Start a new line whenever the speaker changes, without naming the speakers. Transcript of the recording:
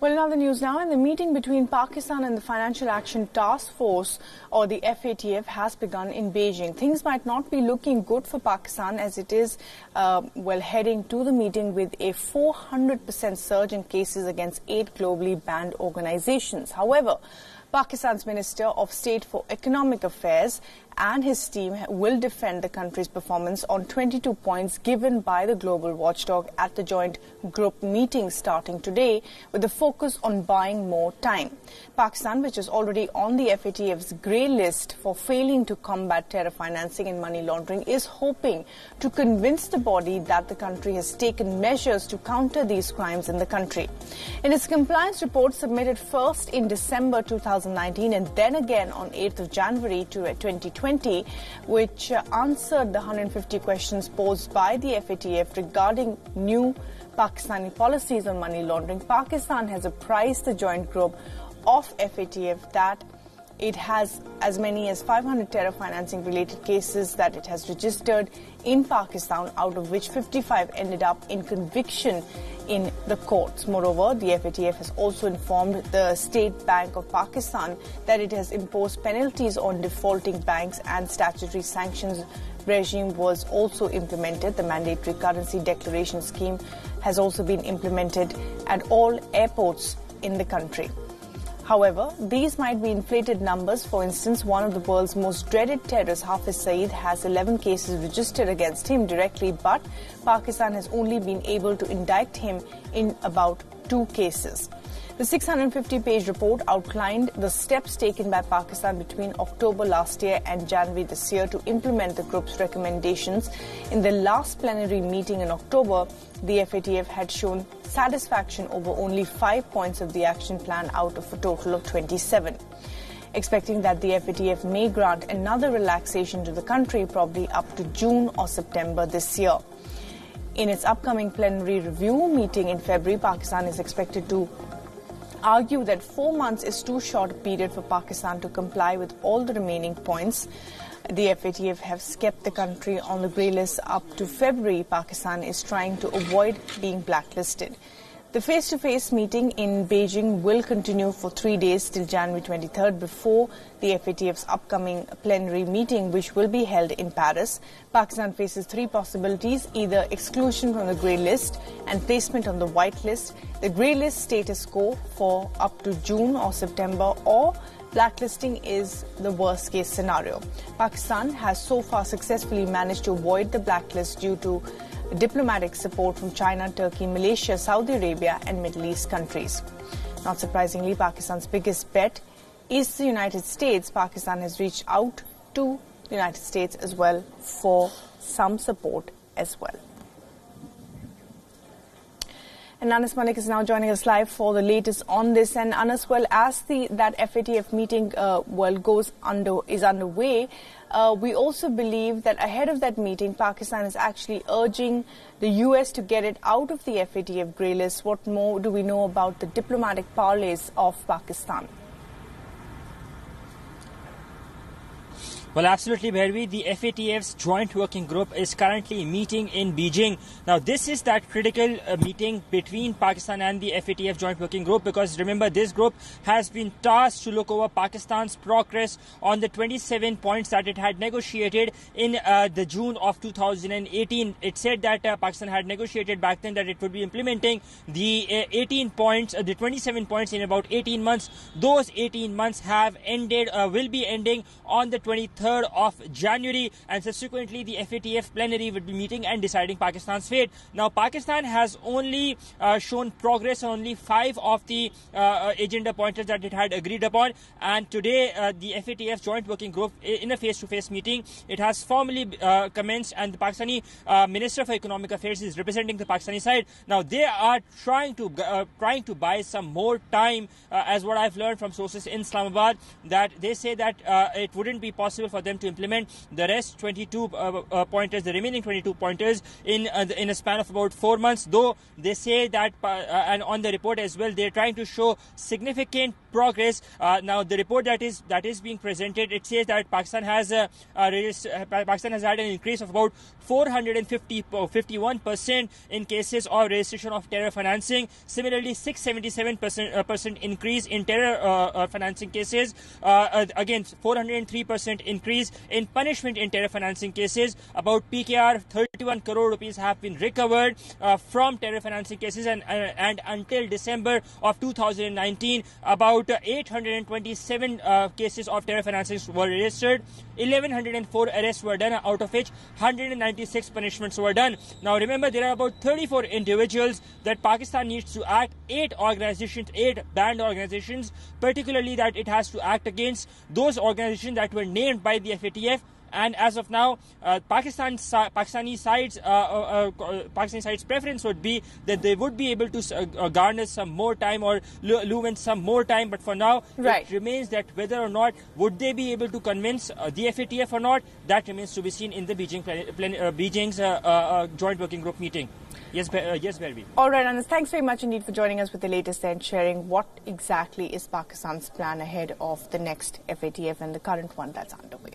Well, in other news now, in the meeting between Pakistan and the Financial Action Task Force, or the FATF, has begun in Beijing. Things might not be looking good for Pakistan as it is, uh, well, heading to the meeting with a 400% surge in cases against eight globally banned organizations. However, Pakistan's Minister of State for Economic Affairs and his team will defend the country's performance on 22 points given by the global watchdog at the joint group meeting starting today with a focus on buying more time. Pakistan, which is already on the FATF's grey list for failing to combat terror financing and money laundering, is hoping to convince the body that the country has taken measures to counter these crimes in the country. In its compliance report submitted first in December 2019 and then again on 8th of January 2020, uh, which uh, answered the 150 questions posed by the FATF regarding new Pakistani policies on money laundering. Pakistan has apprised the joint group of FATF that it has as many as 500 terror financing related cases that it has registered in Pakistan, out of which 55 ended up in conviction in the courts. Moreover, the FATF has also informed the State Bank of Pakistan that it has imposed penalties on defaulting banks and statutory sanctions regime was also implemented. The mandatory currency declaration scheme has also been implemented at all airports in the country. However, these might be inflated numbers. For instance, one of the world's most dreaded terrorists, Hafiz Saeed, has 11 cases registered against him directly, but Pakistan has only been able to indict him in about two cases. The 650 page report outlined the steps taken by Pakistan between October last year and January this year to implement the group's recommendations. In the last plenary meeting in October, the FATF had shown satisfaction over only five points of the action plan out of a total of 27 expecting that the FATF may grant another relaxation to the country probably up to June or September this year. In its upcoming plenary review meeting in February, Pakistan is expected to argue that four months is too short a period for Pakistan to comply with all the remaining points. The FATF has kept the country on the grey list up to February. Pakistan is trying to avoid being blacklisted. The face to face meeting in Beijing will continue for three days till January 23rd before the FATF's upcoming plenary meeting, which will be held in Paris. Pakistan faces three possibilities either exclusion from the grey list and placement on the white list, the grey list status quo for up to June or September, or blacklisting is the worst case scenario. Pakistan has so far successfully managed to avoid the blacklist due to diplomatic support from China, Turkey, Malaysia, Saudi Arabia, and Middle East countries. Not surprisingly, Pakistan's biggest bet is the United States. Pakistan has reached out to the United States as well for some support as well. And Anas Malik is now joining us live for the latest on this. And Anas, well, as the that FATF meeting uh, well goes under is underway, uh, we also believe that ahead of that meeting, Pakistan is actually urging the U.S. to get it out of the FATF grey list. What more do we know about the diplomatic parleys of Pakistan?
Well, absolutely, Bhairavi. The FATF's joint working group is currently meeting in Beijing. Now, this is that critical uh, meeting between Pakistan and the FATF joint working group because remember, this group has been tasked to look over Pakistan's progress on the 27 points that it had negotiated in uh, the June of 2018. It said that uh, Pakistan had negotiated back then that it would be implementing the uh, 18 points, uh, the 27 points in about 18 months. Those 18 months have ended, uh, will be ending on the 23rd 3rd of January and subsequently the FATF plenary will be meeting and deciding Pakistan's fate. Now Pakistan has only uh, shown progress on only five of the uh, agenda pointers that it had agreed upon and today uh, the FATF joint working group in a face-to-face meeting it has formally uh, commenced and the Pakistani uh, Minister for Economic Affairs is representing the Pakistani side. Now they are trying to uh, trying to buy some more time as what I've learned from sources in Islamabad that they say that it wouldn't be possible possible for them to implement the rest 22 uh, uh, pointers, the remaining 22 pointers, in uh, in a span of about four months. Though they say that, uh, and on the report as well, they're trying to show significant progress. Uh, now, the report that is that is being presented, it says that Pakistan has uh, Pakistan has had an increase of about 450 51 percent in cases of registration of terror financing. Similarly, 677 percent percent increase in terror financing cases. again, 403 percent increase in punishment in terror financing cases. About PKR 31 crore rupees have been recovered uh, from terror financing cases, and, uh, and until December of 2019, about 827 uh, cases of terror financing were registered. 1104 arrests were done, out of which 196 punishments were done. Now, remember, there are about 34 individuals that Pakistan needs to act, eight organizations, eight banned organizations, particularly that it has to act against those organizations that were named by the FATF and as of now, uh, Pakistan Pakistani sides uh, uh, uh, Pakistani sides preference would be that they would be able to garner some more time or lure some more time. But for now, right. it remains that whether or not would they be able to convince the FATF or not, that remains to be seen in the Beijing Beijing's joint working group meeting. Yes, uh, yes, Belvi.
All right, Anas, thanks very much indeed for joining us with the latest and sharing what exactly is Pakistan's plan ahead of the next FATF and the current one that's underway.